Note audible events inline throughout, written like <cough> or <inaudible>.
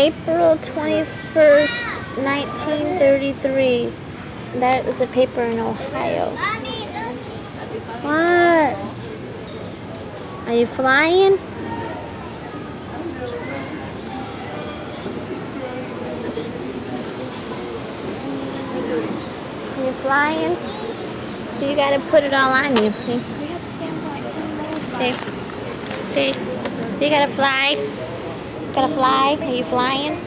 April 21st, 1933. That was a paper in Ohio. What? Are you flying? Are you flying? So you gotta put it all on you. See? We have to stand for like 20 minutes. See? See? So you gotta fly. Gotta fly. Are you flying?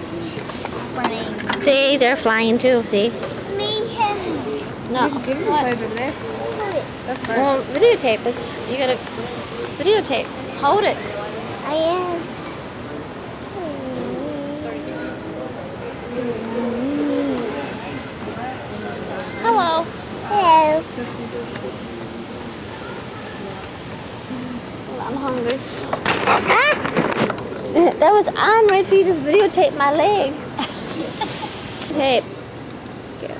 Running. See, they're flying too. See? Me and No. What? Well, videotape. It's you gotta videotape. Hold it. I am. Hello. Hello. I'm hungry. Ah! <laughs> That was on, Reggie. You just videotaped my leg. <laughs> Tape.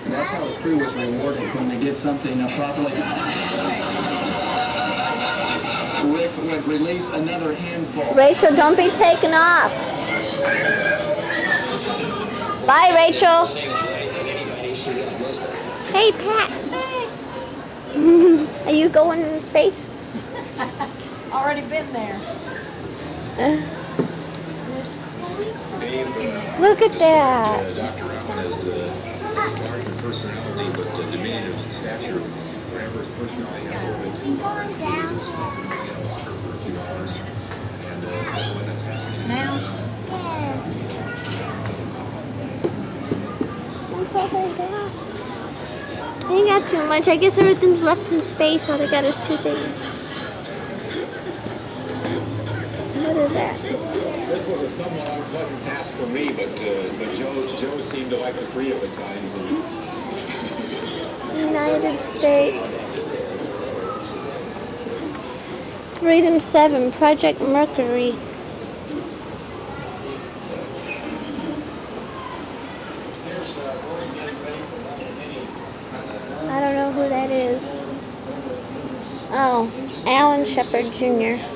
That's how the crew was rewarded when they did something uh, properly. Rick would release another handful. Rachel, don't be taken off. Bye, Rachel. Hey, Pat. <laughs> Are you going in space? Already been there. Look at that. Uh, Dr. Allen is uh, large personality, but uh, diminutive stature. Whenever his personality got a little bit too large, we need to stuff him in a locker for a few hours. And uh, when that's happening, Now? What's all they got? Got too much. I guess everything's left in space. All they got is two things. What is that? This was a somewhat unpleasant task for me, but uh, but Joe Joe seemed to like the freedom at times. And United States. Freedom 7, Project Mercury. I don't know who that is. Oh, Alan Shepard Jr.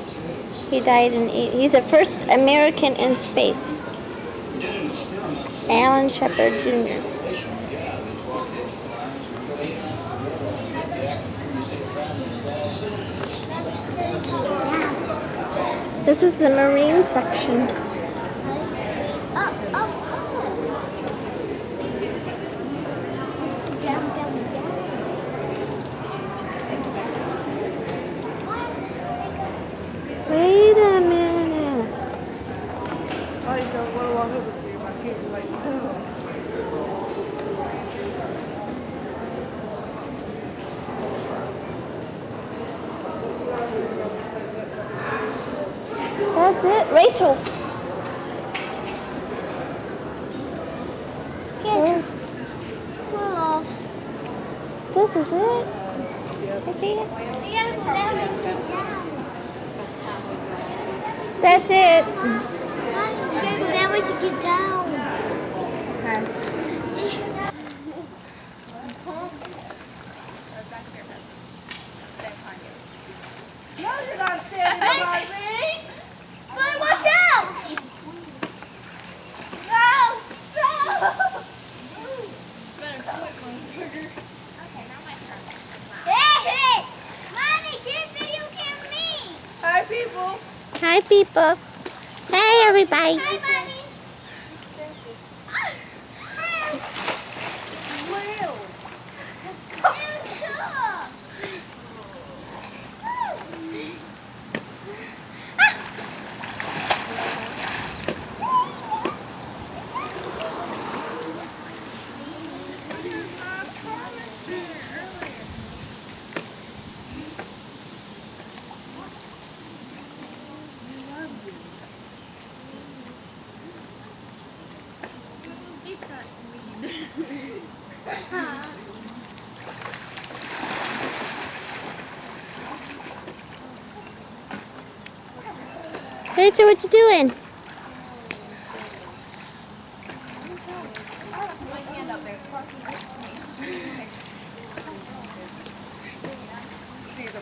He died in, he's the first American in space. Alan Shepard Jr. This is the marine section. Up, up, up. Down, down, down. Wait a minute. I don't want to walk over to you. My kids are like, no. That's it. Rachel. Yes. Well, this is it. I think We gotta go down and get down. That's it. Mommy, we gotta go down way to get down. No, you're not standing by me. Mommy, watch out! No! No! Hey, hey! Mommy, get video cam me! Hi, people. Hi, people. Hey, everybody. Hi, Rachel, what you doing? She's a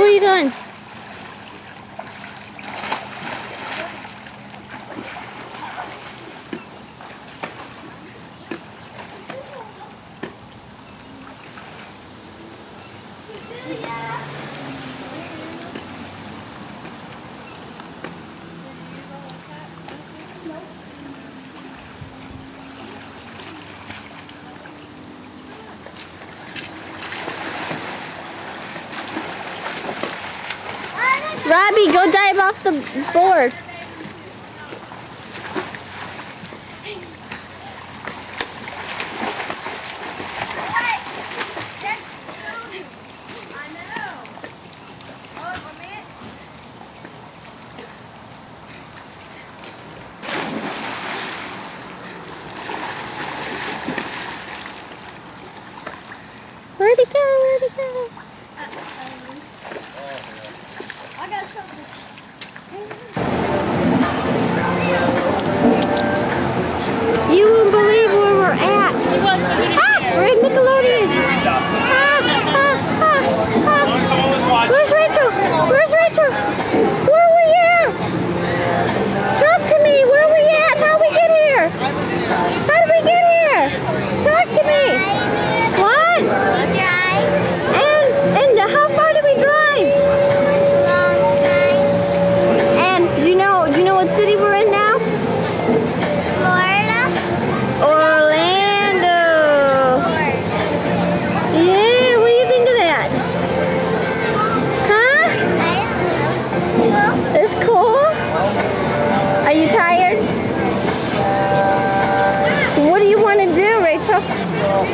are you going? Abby, go dive off the board. Where'd he go? Where'd he go? よ。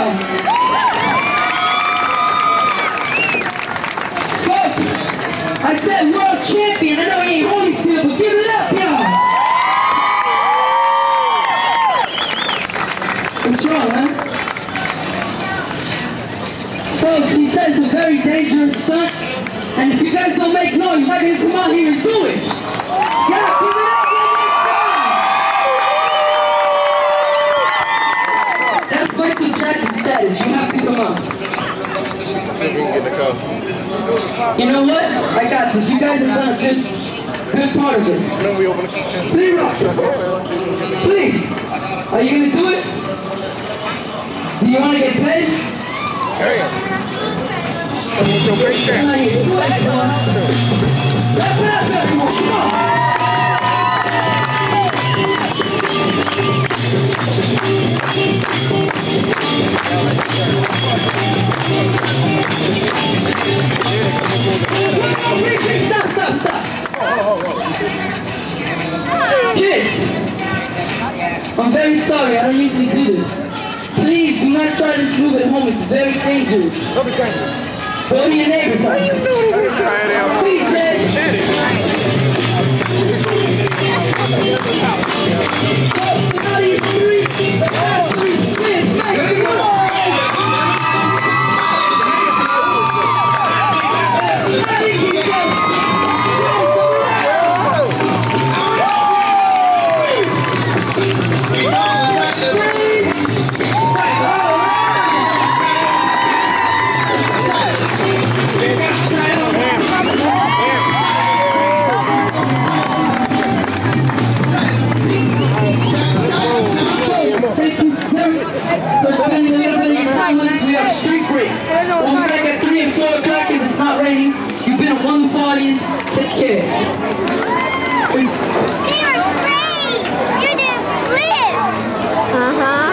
Y'all. Folks, I said world champion. I know he ain't Holyfield, but give it up, y'all. What's wrong, huh? Folks, he said it's a very dangerous stunt. And if you guys don't make noise, I can come out here and do it. Yeah, give it up one more time. That's Michael Status. You have to come out. You know what? I got this. You guys have done a good, good part of it. Please rock. Please. Are you gonna do it? Do you want to get paid? Do it. Up, everyone. Come on. Not try this move at home. It's very dangerous. Go to your neighbor's house. Please, Jay. Go out of already. You've been a wonderful audience. Take care. Peace. They were great. You didn't live. Uh-huh.